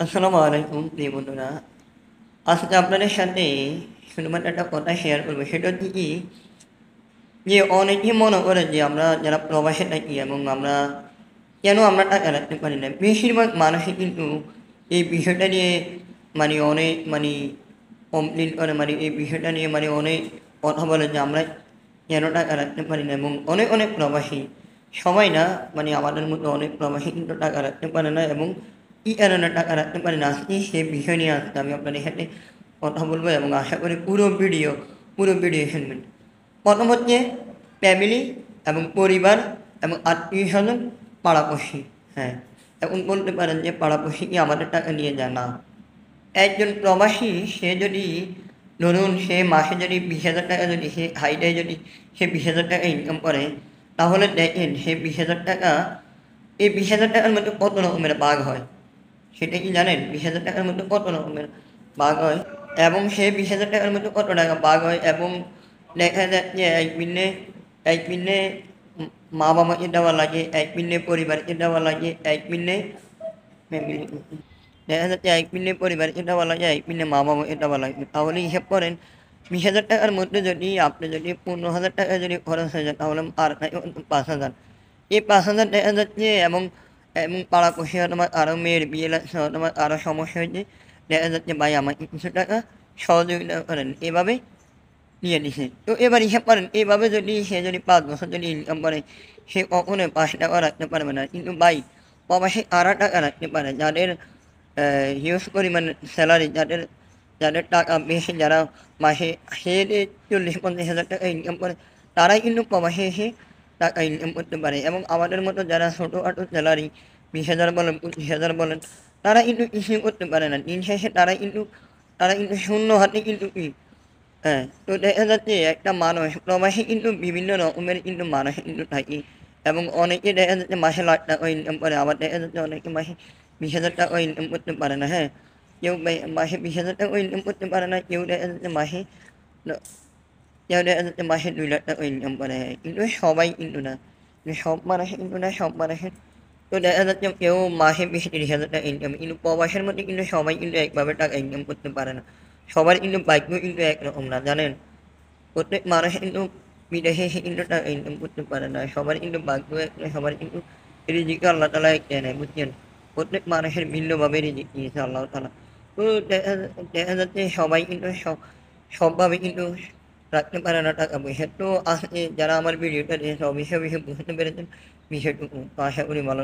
আসসালামু আলাইকুম প্রিয় বন্ধুরা। আজকে আপনাদের সাথে শুধুমাত্র একটা কথা শেয়ার করব। সেটা হচ্ছে কি, যে অনেকেই মনে করে যে আমরা যারা প্রবাসে থাকি এবং আমরা কেন আমরা টাকা রাখতে পারি না, বেশিরভাগ মানুষই কিন্তু এই বিষয়টা নিয়ে মানে অনেক মানে কমপ্লেন করে মানে এই বিষয়টা নিয়ে মানে অনেক কথা বলে যে আমরা কেন টাকা রাখতে পারি না। এবং অনেক অনেক প্রবাসী, সবাই না মানে আমাদের মতো অনেক প্রবাসী কিন্তু টাকা রাখতে পারে না এবং কি কারণে টাকা রাখতে পারি না আজকে সেই বিষয় নিয়ে আজকে আমি আপনাদের সাথে কথা বলব এবং আশা করি পুরো ভিডিও পুরো ভিডিও শুনবেন প্রথম হচ্ছে ফ্যামিলি এবং পরিবার এবং আত্মীয় স্বজন পাড়াপড়শি হ্যাঁ এখন বলতে পারেন যে পাড়াপড়শি কি আমাদের টাকা নিয়ে যায় না একজন প্রবাসী সে যদি ধরুন সে মাসে যদি বিশ হাজার টাকা যদি সে হাইটায় যদি সে বিশ হাজার টাকা ইনকাম করে তাহলে দেখেন সে বিশ হাজার টাকা এই বিশ হাজার টাকার মধ্যে কত রকমের বাঘ হয় সেটা কি জানেন? বিশ হাজার টাকার মধ্যে কত রকমের বাঘ হয়? এবং সে বিশ হাজার টাকার মধ্যে কত টাকা বাঘ হয়? এবং দেখা যাচ্ছে এক মিনে এক মিনে মা বাবাকে দেওয়া লাগে, এক মিনে পরিবারকে দেওয়া লাগে, এক মিনে দেখা যাচ্ছে এক মিনে পরিবারকে দেওয়া লাগে, এক মিনে মা বাবাকে দেওয়া লাগে। তাহলে হিসাব করেন, বিশ হাজার টাকার মধ্যে যদি আপনি যদি পনেরো হাজার টাকা যদি খরচ হয়ে যায়, তাহলে আর পাঁচ হাজার। এই পাঁচ হাজার দেখা যাচ্ছে এবং এবং পাড়া কষে তোমার আরও মেয়ের বিয়ে লাগছে তোমার আরও সমস্যা হয়েছে দেখা যাচ্ছে ভাই আমাকে কিছু টাকা সহযোগিতা করেন এভাবে নিয়ে নিছে তো এবার হিসাব করেন এইভাবে যদি সে যদি পাঁচ বছর যদি ইনকাম করে সে কখনোই পাঁচ টাকা রাখতে পারবে না কিন্তু ভাই প্রবাসী আড়া টাকা রাখতে পারে যাদের হিউজ পরিমাণ স্যালারি যাদের যাদের টাকা বেশি যারা মাসে সে চল্লিশ পঞ্চাশ হাজার টাকা ইনকাম করে তারাই কিন্তু প্রবাসে এসে টাকা ইনকাম করতে পারে। এবং আমাদের মতো যারা ছোটো খাটো স্যালারি, বিশ হাজার বলেন, পঁচিশ হাজার বলেন, তারা কিন্তু কিছুই করতে পারে না। দিন শেষে তারা কিন্তু তারা কিন্তু শূন্য হাতে কিন্তু কি? হ্যাঁ তো দেখা যাচ্ছে একটা মানুষ প্রবাসী কিন্তু বিভিন্ন রকমের কিন্তু মানুষ কিন্তু থাকে। এবং অনেকে দেখা যাচ্ছে মাসে লাখ টাকা ইনকাম করে, আবার দেখা যাচ্ছে অনেকে মাসে বিশ হাজার টাকা ইনকাম করতে পারে না হ্যাঁ। কেউ মাসে বিশ হাজার টাকা ইনকাম করতে পারে না, কেউ দেখা যাচ্ছে মাসে যাচ্ছে মাসে দুই লাখ টাকা ইনকাম করে কিন্তু সবাই কিন্তু না সব মানুষ কিন্তু না সব মানুষের তো দেখা যাচ্ছে কেউ মাসে বিশ তিরিশ হাজার টাকা ইনকাম কিন্তু প্রবাসের মধ্যে কিন্তু সবাই কিন্তু একভাবে টাকা ইনকাম করতে পারে না সবার কিন্তু ভাগ্য কিন্তু একরকম না জানেন প্রত্যেক মানুষ কিন্তু বিদেশে কিন্তু টাকা ইনকাম করতে পারে না সবার কিন্তু ভাগ্য সবার কিন্তু রিজিক আল্লাহ তালা একটা নেয় বুঝছেন প্রত্যেক মানুষের ভিন্নভাবে রিজিক দিয়েছে আল্লাহ তালা তো দেখা দেখা যাচ্ছে সবাই কিন্তু সব সবভাবে কিন্তু রাখতে পারে না টাকা পয়সা তো আজকে যারা আমার ভিডিওটা দিয়েছে অবশ্যই অবশ্যই বুঝতে পেরেছেন বিষয়টুকু আশা করি ভালো